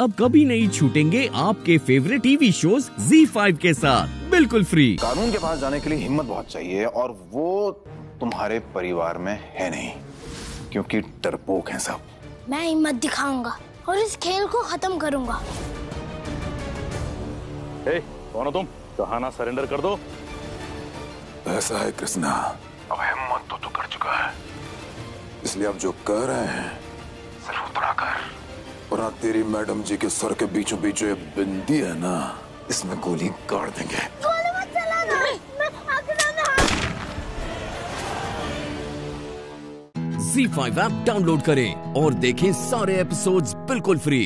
अब कभी नहीं छूटेंगे आपके फेवरेट टीवी शोज़ Z5 के साथ। बिल्कुल फ्री कानून के पास जाने के लिए हिम्मत बहुत चाहिए और वो तुम्हारे परिवार में है नहीं क्योंकि डरपोक हैं सब। मैं हिम्मत दिखाऊँगा और इस खेल को खत्म करूँगा। ए, कौन हो तुम? कहाना सरेंडर कर दो। ऐसा है कृष्णा। अब हिम्मत तो तू कर चुका है। इसलिए अब जो कर रहे हैं सिर्फ़ उतना कर। हाँ तेरी मैडम जी के सर के बीचों बीच जो ये बिंदी है ना इसमें गोली गाड़ देंगे। जी फाइव चलाना। मैं आगे हाथ Z5 ऐप डाउनलोड करें और देखें सारे एपिसोड्स बिल्कुल फ्री